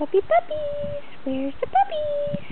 Puppy puppies! Where's the puppies?